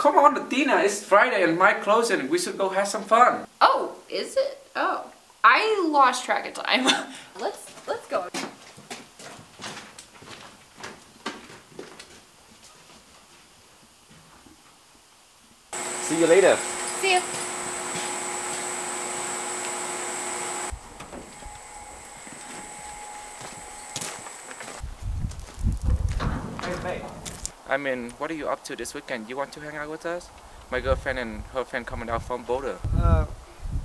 Come on, Dina, it's Friday and my closing. We should go have some fun. Oh, is it? I lost track of time. let's let's go. See you later. See ya. Hey, hey. I mean, what are you up to this weekend? You want to hang out with us? My girlfriend and her friend coming out from Boulder. Uh,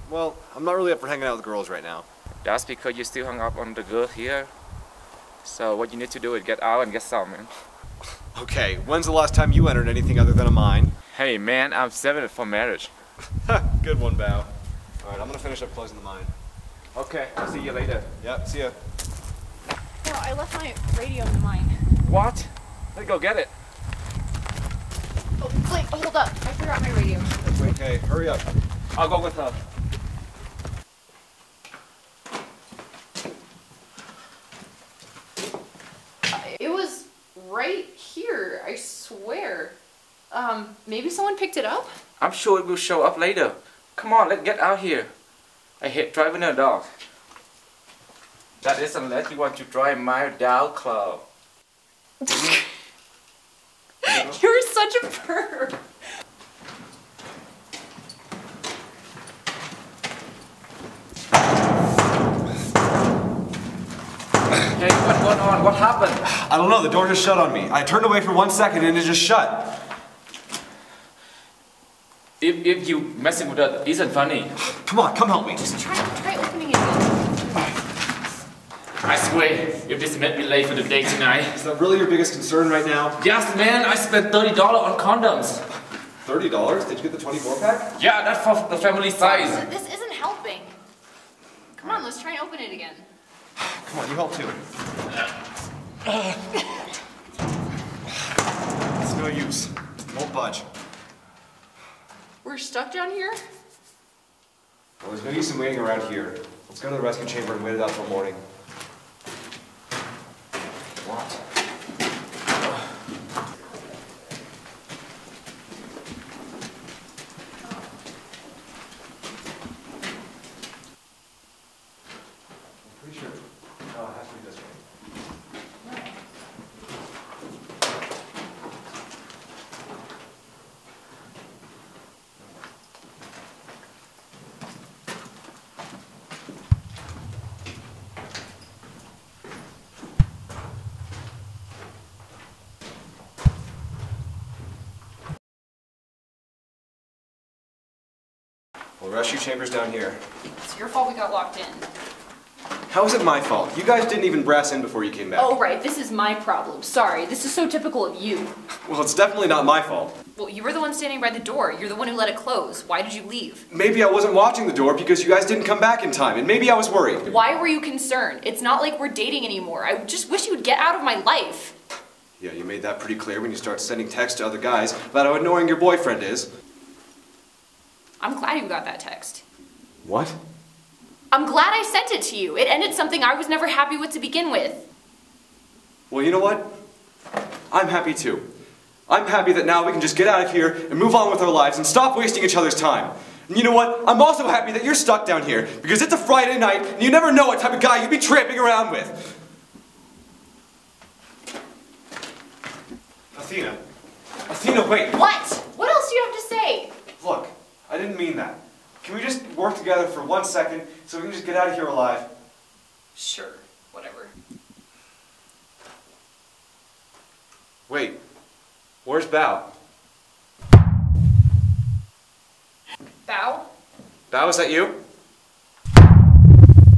well, I'm not really up for hanging out with girls right now. That's because you still hung up on the girl here. So what you need to do is get out and get some, man. Okay, when's the last time you entered anything other than a mine? Hey, man, I'm seven for marriage. Good one, Bao. Alright, I'm gonna finish up closing the mine. Okay, I'll see you later. Yep, see ya. No, I left my radio in the mine. What? Let's go get it. Oh, wait, hold up. I forgot my radio. Okay, hurry up. I'll go with her. It was right here, I swear. Um, maybe someone picked it up? I'm sure it will show up later. Come on, let's get out here. I hate driving a dog. That is unless you want to drive my dog club. You're such a perv. Hey, what's going on? What happened? I don't know, the door just shut on me. I turned away for one second and it just shut. If, if you messing with that isn't funny. Come on, come help me. Just try, try opening it again. I swear, if this made me late for the day tonight. Is that really your biggest concern right now? Yes, man, I spent $30 on condoms. $30? Did you get the 24 pack? Yeah, that's for the family size. This isn't helping. Come on, let's try and open it again. Come on, you help too. It's no use. Won't budge. We're stuck down here? Well, there's no use in waiting around here. Let's go to the rescue chamber and wait it out till morning. Rescue chamber's down here. It's your fault we got locked in. How is it my fault? You guys didn't even brass in before you came back. Oh, right, this is my problem. Sorry, this is so typical of you. Well, it's definitely not my fault. Well, you were the one standing by the door. You're the one who let it close. Why did you leave? Maybe I wasn't watching the door because you guys didn't come back in time, and maybe I was worried. Why were you concerned? It's not like we're dating anymore. I just wish you would get out of my life. Yeah, you made that pretty clear when you start sending texts to other guys about how annoying your boyfriend is. I'm glad you got that text. What? I'm glad I sent it to you. It ended something I was never happy with to begin with. Well, you know what? I'm happy too. I'm happy that now we can just get out of here and move on with our lives and stop wasting each other's time. And you know what? I'm also happy that you're stuck down here because it's a Friday night and you never know what type of guy you'd be tramping around with. Athena. Athena, wait. What? What else do you have to say? Look, I didn't mean that. Can we just work together for one second so we can just get out of here alive? Sure, whatever. Wait, where's Bao? Bow? Bao, is that you?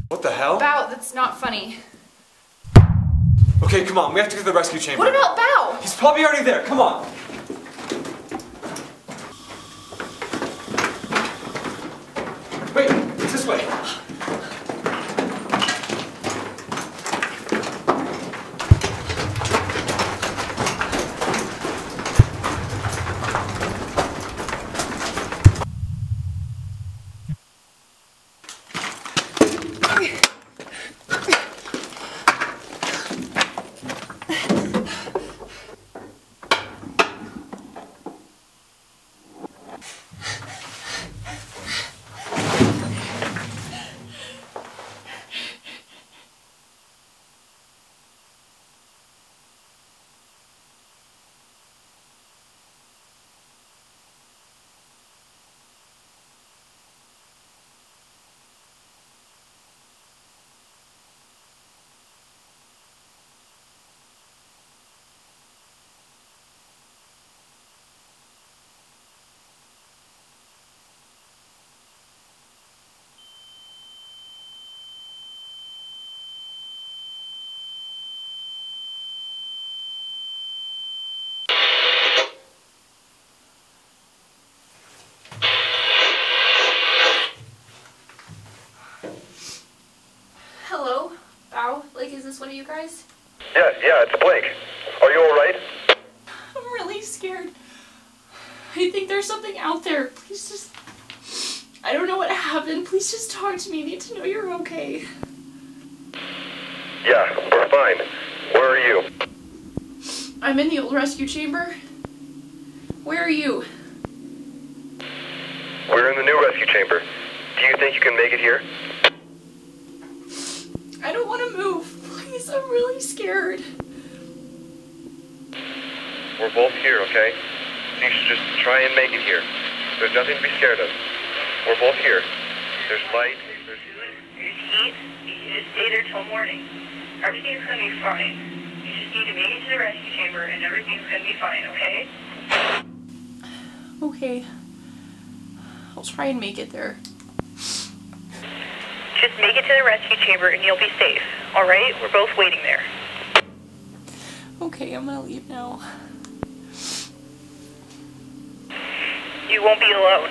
What the hell? Bow, that's not funny. Okay, come on, we have to get to the rescue chamber. What about Bow? He's probably already there, come on. This one of you guys? Yeah, yeah, it's Blake. Are you alright? I'm really scared. I think there's something out there. Please just. I don't know what happened. Please just talk to me. I need to know you're okay. Yeah, we're fine. Where are you? I'm in the old rescue chamber. Where are you? We're in the new rescue chamber. Do you think you can make it here? I don't want to move. Please, I'm really scared. We're both here, okay? You should just try and make it here. There's nothing to be scared of. We're both here. There's light. There's... There's heat. You should just stay there till morning. Everything's gonna be fine. You just need to make it to the rescue chamber and everything's gonna be fine, okay? Okay. I'll try and make it there. Just make it to the rescue chamber and you'll be safe. Alright? We're both waiting there. Okay, I'm gonna leave now. You won't be alone.